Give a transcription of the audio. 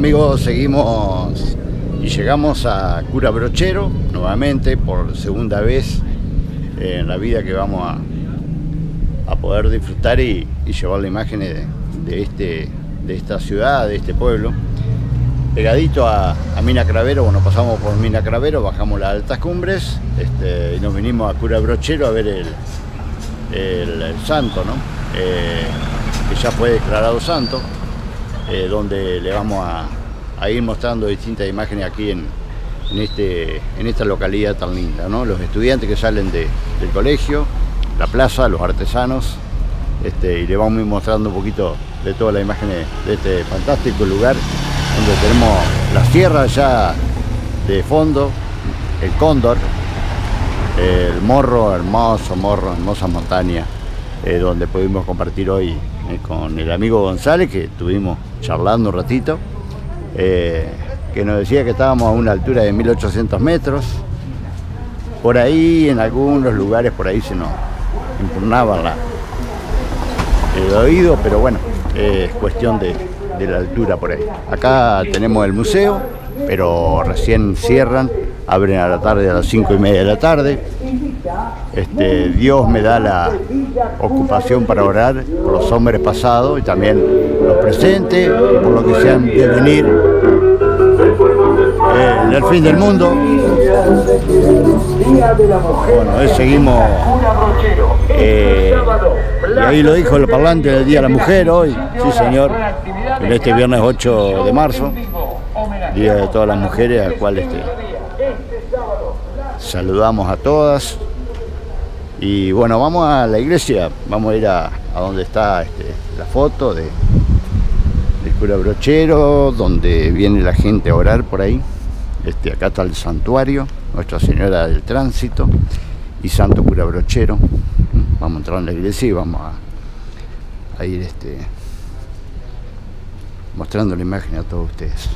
amigos, seguimos y llegamos a Cura Brochero nuevamente por segunda vez en la vida que vamos a, a poder disfrutar y, llevar la imagen de, este, de esta ciudad, de este pueblo. Pegadito a, Mina Cravero, bueno, pasamos por Mina Cravero, bajamos las altas cumbres este, y nos vinimos a Cura Brochero a ver el, el, santo, ¿no? Eh, que ya fue declarado santo, eh, donde le vamos a, ir mostrando distintas imágenes aquí en, este, esta localidad tan linda. Los estudiantes que salen del colegio, la plaza, los artesanos, este, y le vamos a ir mostrando un poquito de toda la imagen de este fantástico lugar, donde tenemos la sierra ya de fondo, el cóndor, el morro, hermoso morro, hermosa montaña, eh, donde pudimos compartir hoy con el amigo González, que estuvimos charlando un ratito, eh, que nos decía que estábamos a una altura de 1800 metros. Por ahí, en algunos lugares, por ahí se nos impurnaba la, el oído, pero bueno, es cuestión de, de la altura por ahí. Acá tenemos el museo, pero recién cierran, abren a la tarde a las 5 y media de la tarde. Este, Dios me da la ocupación para orar por los hombres pasados y también los presentes, por lo que sean de venir en el fin del mundo. Bueno, hoy seguimos, eh, y ahí lo dijo el parlante del Día de la Mujer hoy, sí señor, en este viernes 8 de marzo, Día de todas las mujeres, al cual este, saludamos a todas. Y bueno, vamos a la iglesia, vamos a ir a, donde está este, la foto de, del cura brochero, donde viene la gente a orar por ahí. Este, acá está el santuario, Nuestra Señora del Tránsito y Santo Cura Brochero. Vamos a entrar en la iglesia y vamos a, a ir este, mostrando la imagen a todos ustedes.